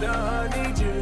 down, I need you.